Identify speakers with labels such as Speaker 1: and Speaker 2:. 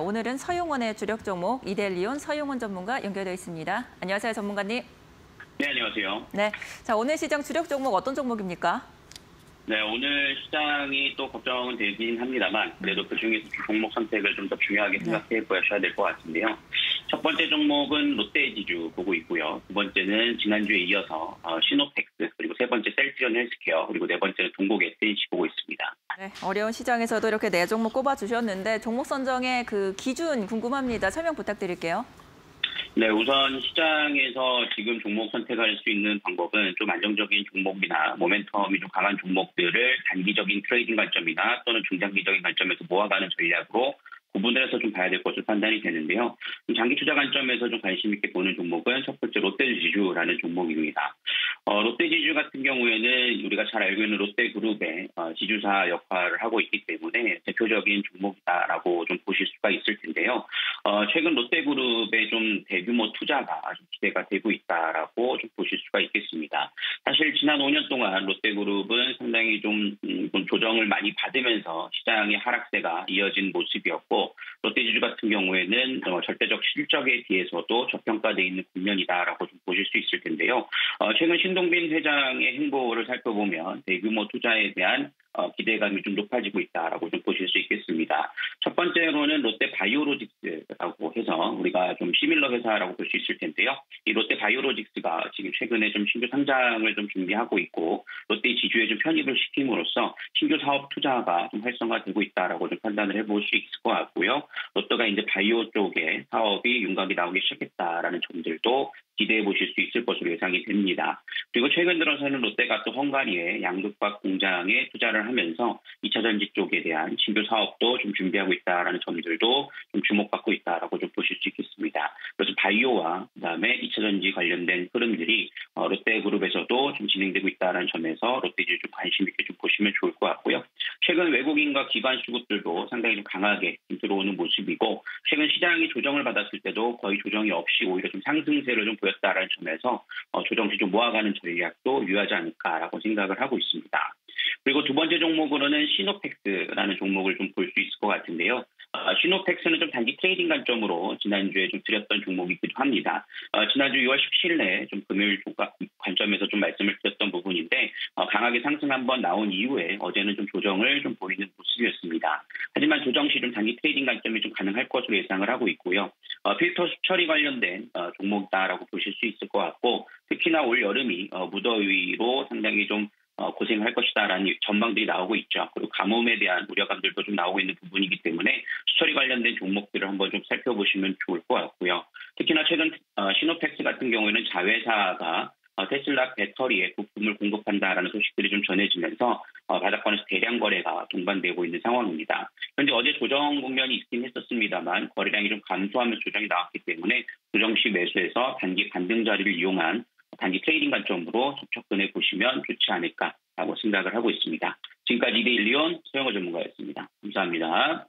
Speaker 1: 오늘은 서용원의 주력 종목 이델리온 서용원 전문가 연결되어 있습니다. 안녕하세요, 전문가님.
Speaker 2: 네, 안녕하세요.
Speaker 1: 네, 자 오늘 시장 주력 종목 어떤 종목입니까?
Speaker 2: 네, 오늘 시장이 또 걱정은 되긴 합니다만 그래도 그 중에서 종목 선택을 좀 더 중요하게 생각해 보셔야 될 것 같은데요. 첫 번째 종목은 롯데지주 보고 있고요. 두 번째는 지난주에 이어서 어, 시노펙스 그리고 세 번째 셀트리온 헬스케어 그리고 네 번째는 동국 SNC 보고 있습니다.
Speaker 1: 네, 어려운 시장에서도 이렇게 네 종목 꼽아 주셨는데 종목 선정의 그 기준 궁금합니다. 설명 부탁드릴게요.
Speaker 2: 네, 우선 시장에서 지금 종목 선택할 수 있는 방법은 좀 안정적인 종목이나 모멘텀이 좀 강한 종목들을 단기적인 트레이딩 관점이나 또는 중장기적인 관점에서 모아가는 전략으로 구분을 해서 좀 봐야 될 것으로 판단이 되는데요. 장기 투자 관점에서 좀 관심 있게 보는 종목은 첫 번째 롯데지주라는 종목입니다. 어, 롯데 지주 같은 경우에는 우리가 잘 알고 있는 롯데 그룹의 어, 지주사 역할을 하고 있기 때문에 대표적인 종목이다라고 좀 보실 수가 있을 텐데요. 어, 최근 롯데 그룹의 좀 대규모 투자가 좀 기대가 되고 있다라고 좀 보실 수가 있겠습니다. 사실 지난 5년 동안 롯데그룹은 상당히 좀, 음, 좀 조정을 많이 받으면서 시장의 하락세가 이어진 모습이었고 롯데지주 같은 경우에는 어, 절대적 실적에 비해서도 저평가되어 있는 국면이다라고 좀 보실 수 있을 텐데요. 어, 최근 신동빈 회장의 행보를 살펴보면 대규모 투자에 대한 어, 기대감이 좀 높아지고 있다라고 좀 보실 수 있겠습니다. 첫 번째로는 롯데 바이오로직스라고 해서 우리가 좀 시밀러 회사라고 볼 수 있을 텐데요. 이 롯데 바이오로직스가 지금 최근에 좀 신규 상장을 좀 준비하고 있고 롯데 지주에 좀 편입을 시킴으로써 신규 사업 투자가 좀 활성화되고 있다라고 좀 판단을 해볼 수 있을 것 같고요. 롯데가 이제 바이오 쪽에 사업이 윤곽이 나오기 시작했다라는 점들도 기대해 보실 수 있을 것으로 예상이 됩니다. 그리고 최근 들어서는 롯데가 또 헝가리의 양극박 공장에 투자를 하면서 2차 전지 쪽에 대한 신규 사업도 좀 준비하고 있다라는 점들도 좀 주목받고 있다라고 좀 보실 수 있겠습니다. 그래서 바이오와 그다음에 2차 전지 관련된 흐름들이 어, 롯데그룹에서도 좀 진행되고 있다라는 점에서 롯데주 좀 관심 있게 좀 보시면 좋을 것 같고요. 최근 외국인과 기관 수급들도 상당히 좀 강하게 들어오는 모습이고 최근 시장이 조정을 받았을 때도 거의 조정이 없이 오히려 좀 상승세를 좀 보였다라는 점에서 어, 조정시 좀 모아가는 전략도 유효하지 않을까라고 생각을 하고 있습니다. 그리고 두 번째 종목으로는 시노펙스라는 종목을 좀 볼 수 있을 것 같은데요. 어, 시노펙스는 좀 단기 트레이딩 관점으로 지난주에 좀 드렸던 종목이기도 합니다. 어, 지난주 6월 17일에 좀 금요일 관점에서 좀 말씀을 어, 강하게 상승 한번 나온 이후에 어제는 좀 조정을 좀 보이는 모습이었습니다. 하지만 조정 시 좀 단기 트레이딩 관점이 좀 가능할 것으로 예상을 하고 있고요. 어, 필터 처리 관련된 어, 종목이다라고 보실 수 있을 것 같고 특히나 올 여름이 어, 무더위로 상당히 좀 어, 고생할 것이다라는 전망들이 나오고 있죠. 그리고 가뭄에 대한 우려감들도 좀 나오고 있는 부분이기 때문에 수처리 관련된 종목들을 한번 좀 살펴보시면 좋을 것 같고요. 특히나 최근 어, 시노펙스 같은 경우에는 자회사가 어, 테슬라 배터리에 부품을 공급한다라는 소식들이 좀 전해지면서 바닥권에서 대량 거래가 동반되고 있는 상황입니다. 현재 어제 조정 국면이 있긴 했었습니다만 거래량이 좀 감소하면서 조정이 나왔기 때문에 조정 시 매수해서 단기 반등 자리를 이용한 단기 트레이딩 관점으로 접근해 보시면 좋지 않을까라고 생각을 하고 있습니다. 지금까지 이데일리온 서용원 전문가였습니다. 감사합니다.